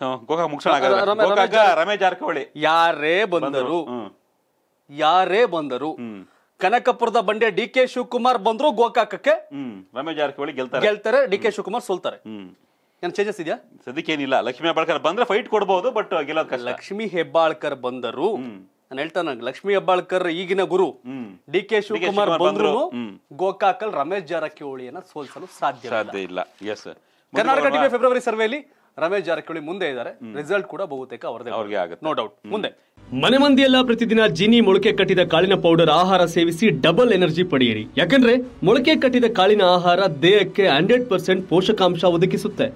ಗೋಕಾಕ್ ಮುಗಿಸೋಣ ರಮೇಶ್ ಜಾರಕಿಹೊಳಿ. ಯಾರೇ ಬಂದರು ಯಾರೇ ಬಂದರು ಕನಕಪುರದ ಬಂಡೆ ಡಿ ಕೆ ಶಿವಕುಮಾರ್ ಬಂದ್ರು ಗೋಕಾಕಕ್ಕೆ. ರಮೇಶ್ ಜಾರಕಿಹೊಳಿ ಗೆಲ್ತಾರೆ. ಗೆಲ್ತಾರೆ ಡಿ ಕೆ ಶಿವಕುಮಾರ್ ಸೋಲ್ತಾರೆ. ಏನ್ ಚೇಂಜಸ್ ಇದೆಯಾ? ಸದ್ಯಕ್ಕೇನಿಲ್ಲ ಲಕ್ಷ್ಮೀ ಹೆಬ್ಬಾಳ್ಕರ್ ಬಂದ್ರೆ ಫೈಟ್ ಕೊಡಬಹುದು ಬಟ್ ಗೆಲ್ಲೋದ್ ಕಷ್ಟ. ಲಕ್ಷ್ಮಿ ಹೆಬ್ಬಾಳ್ಕರ್ ಬಂದರು. ನಾನು ಹೇಳ್ತಾನ ಲಕ್ಷ್ಮಿ ಹೆಬ್ಬಾಳ್ಕರ್ ಈಗಿನ ಗುರು. ಹ್ಮ್ ಡಿ ಕೆ ಶಿವಕುಮಾರ್ ಬಂದ್ರು ಬಂದ್ರು, ಗೋಕಾಕಲ್ ರಮೇಶ್ ಜಾರಕಿಹೊಳಿಯನ್ನ ಸೋಲಿಸಲು ಸಾಧ್ಯ ಸಾಧ್ಯ ಇಲ್ಲ. ಎಸ್ ಕರ್ನಾಟಕ ಟಿವಿ ಫೆಬ್ರವರಿ ಸರ್ವೆಯಲ್ಲಿ ರಮೇಶ್ ಜಾರಕಿಹೊಳಿ ಮುಂದೆ ಇದ್ದಾರೆ. ರಿಸಲ್ಟ್ ಕೂಡ ಬಹುತೇಕ ಅವರದೇ ಅವ್ರಿಗೆ ಆಗುತ್ತೆ. ನೋ ಡೌಟ್ ಮುಂದೆ. ಮನೆ ಮಂದಿಯೆಲ್ಲ ಪ್ರತಿದಿನ ಜಿನಿ ಮೊಳಕೆ ಕಟ್ಟಿದ ಕಾಳಿನ ಪೌಡರ್ ಆಹಾರ ಸೇವಿಸಿ ಡಬಲ್ ಎನರ್ಜಿ ಪಡೆಯಿರಿ. ಯಾಕಂದ್ರೆ ಮೊಳಕೆ ಕಟ್ಟಿದ ಕಾಳಿನ ಆಹಾರ ದೇಹಕ್ಕೆ ಹಂಡ್ರೆಡ್ ಪರ್ಸೆಂಟ್ ಪೋಷಕಾಂಶ ಒದಗಿಸುತ್ತೆ.